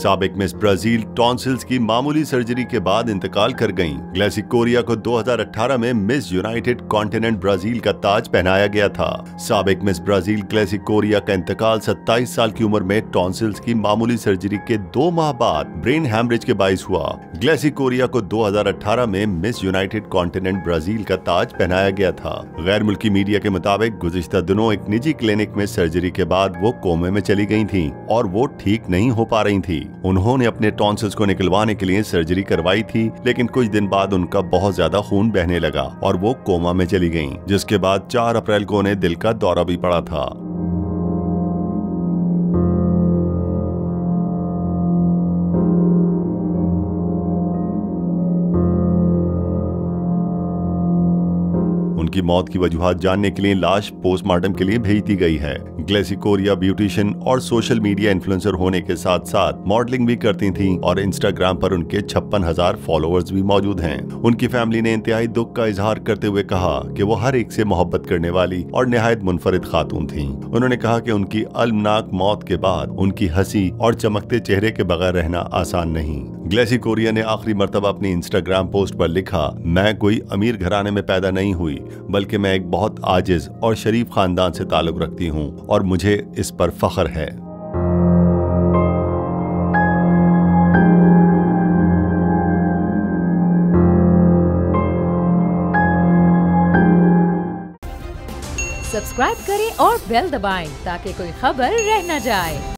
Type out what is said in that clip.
सबक miss Brazil tonsils की मामूली सर्जरी के बाद इंतकाल कर गई ग्लेसी कोरिया को 2018 में मिस यूनाइटेड कॉन्टिनेंट ब्राज़ील का ताज पहनाया गया था। सबक मिस ब्राज़ील ग्लेसी कोरिया का इंतकाल 27 साल की उम्र में टॉन्सिल्स की मामूली सर्जरी के दो माह बाद ब्रेन हैमरेज के बाइस हुआ। ग्लेसी कोरिया को 2018 में मिस यूनाइटेड कॉन्टिनेंट ब्राज़ील का ताज पहनाया गया था। गैर मुल्की मीडिया के मुताबिक गुजश्ता दिनों एक निजी क्लिनिक में सर्जरी के बाद वो कोमे में चली गई थी और वो ठीक नहीं हो पा रही थी। उन्होंने अपने टॉन्सिल्स को निकलवाने के लिए सर्जरी करवाई थी, लेकिन कुछ दिन बाद उनका बहुत ज़्यादा खून बहने लगा और वो कोमा में चली गई जिसके बाद चार अप्रैल को उन्हें दिल का दौरा भी पड़ा था। उनकी मौत की वजूहत जानने के लिए लाश पोस्टमार्टम के लिए भेज दी गई है। ग्लेसिकोरिया ब्यूटिशियन और सोशल मीडिया इन्फ्लुएंसर होने के साथ साथ मॉडलिंग भी करती थी और इंस्टाग्राम पर उनके छप्पन हज़ार फॉलोअर्स भी मौजूद हैं। उनकी फैमिली ने इंतहाई दुख का इजहार करते हुए कहा कि वो हर एक से मोहब्बत करने वाली और नहायत मुनफरद खातून थी। उन्होंने कहा कि उनकी अलमनाक मौत के बाद उनकी हँसी और चमकते चेहरे के बगैर रहना आसान नहीं। ग्लेसी कोरिया ने आखिरी मरतबा अपनी इंस्टाग्राम पोस्ट पर लिखा, मैं कोई अमीर घराने में पैदा नहीं हुई, बल्कि मैं एक बहुत आजिज और शरीफ खानदान से ताल्लुक रखती हूँ और मुझे इस पर फख्र है। सब्सक्राइब करें और बेल दबाएँ ताकि कोई खबर रह न जाए।